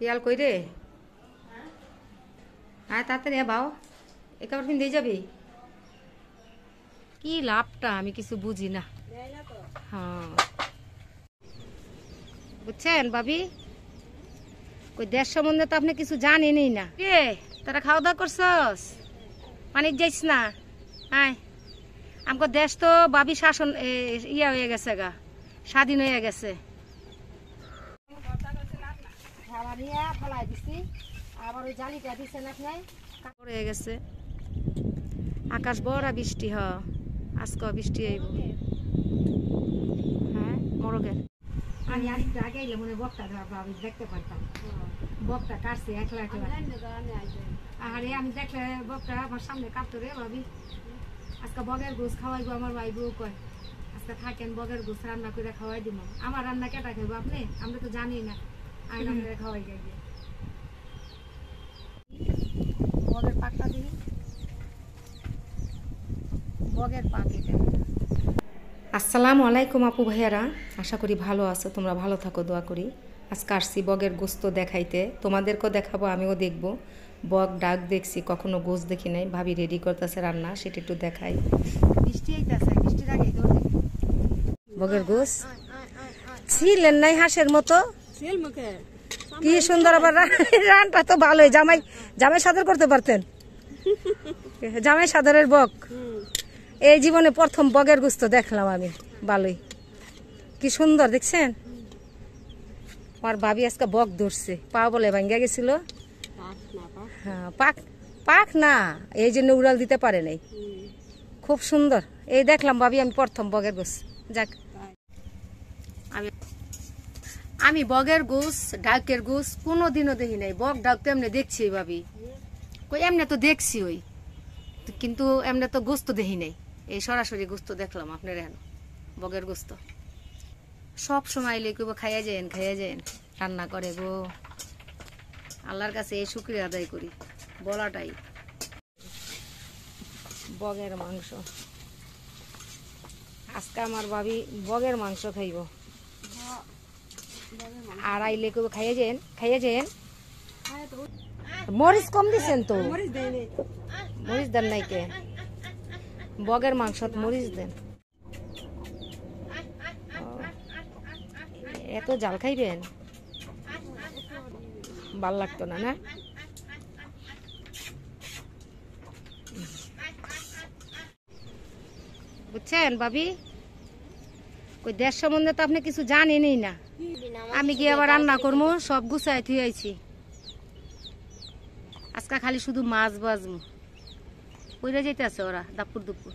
পিয়াল কই রে? হ্যাঁ তাড়াতাড়ি বাও। একেবারে ফিন দিয়ে যাবি? কি লাভটা, আমি কিছু বুঝি না। হ্যাঁ। বুঝছেন, ভাবি? ওই দেশ সম্বন্ধে তো আপনি কিছু জানেনই না। কে? তারা খাওয়া দাওয়া করছস? পানির যাইস না? আয়। আমগো দেশ তো বাবি শাসন ইয়া হয়ে গেছে গা, স্বাধীন হয়ে গেছে। ফেলাই দিছি। আবার ওই জালিটা আপনি হয়ে গেছে। আকাশ বড় বৃষ্টি হ আজকে বৃষ্টি আইব হ্যাঁ মরগের। আমি আরেকটু আগে এলে মনে বকটা আমি দেখতে পারতাম। বকটা কাটছে একলা একলা। আরে আমি দেখলে বকটা আমার সামনে কাটতো রে ভাবি। আজকে বগের গোস খাওয়াইবো আমার ভাই বউ কয়। আজকে থাকেন বগের গোস রান্না করে খাওয়াই দিব। আমার রান্না কেটা খাইবো আপনি? আমরা তো জানি না। আমি খাওয়াই যাই বগের পাকটা দিই বগের পাক এটা। আসসালামু আলাইকুম আপু ভাইয়ারা আশা করি ভালো আছো তোমরা ভালো থাকো দোয়া করি। আজকে আসছি বগের গোস্ত দেখাইতে তোমাদেরকেও দেখাবো আমিও দেখব। বগ ডাক দেখছি কখনো গোস দেখি নাই ভাবি রেডি করতেছে রান্না সেটা একটু দেখাই। বৃষ্টি আইতাছে বৃষ্টির আগে বগের গোস ছিলেন নাই হাঁসের মতো? কি? সুন্দর আবার রানটা তো ভালোই। জামাই জামাই সাদর করতে পারতেন? জামাই সাদরের বক। এই জীবনে প্রথম বগের গুস্ত দেখলাম আমি। ভালোই। কি সুন্দর দেখছেন? আমার ভাবি আজকে বক ধরছে। পা বলে ভাঙ্গা গেছিল। হ্যাঁ পাক পাক না। এই জন্য উড়াল দিতে পারে নাই। খুব সুন্দর। এই দেখলাম ভাবি আমি প্রথম বগের গোস যাক। আমি আমি বগের গোস, ডাকের গোস কোনো দিনও দেখি নাই। বক ডাক তো এমনি দেখছি ভাবি কই, এমনি তো দেখছি ওই। কিন্তু এমনি তো গোস্ত দেখি নাই। এই সরাসরি গোস্ত দেখলাম আপনার এখন, বগের গোস্ত। সব সময় কেউ খাইয়া যায়েন খাইয়া যায়েন রান্না করে গো। আল্লাহর কাছে এই শুক্রিয়া আদায় করি, বলাটাই। বগের মাংস। আজকে আমার ভাবি বগের মাংস খাইব। আর আইলে কেউ খাইয়ে যেন খাইয়ে যেন মরিচ কম দিছেন তো। মরিচ দেন নাই কে? বগের মাংসত মরিচ দেন। এত জাল খাইবেন? ভালো লাগতো না না? বুঝছেন, ভাবি? ওই দেশ সম্বন্ধে তো আপনি কিছু জানেনই না। আমি গিয়ে আবার রান্না করব সব গুছাই থুয়েছি আজকে খালি শুধু মাছ বাজমু কইরা যেতে আছে ওরা, দাপুর দুপুর।